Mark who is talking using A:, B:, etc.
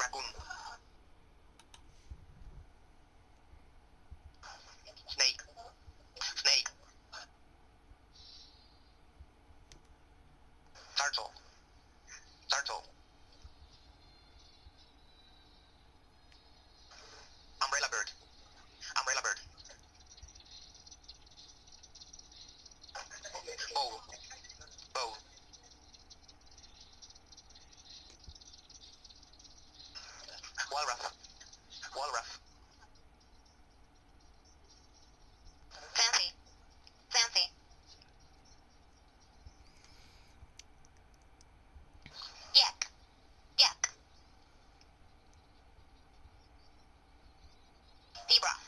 A: raccoon snake. Snake. Turtle. Turtle walrus walrus
B: Fancy. Fancy. Yak. Yak. Zebra.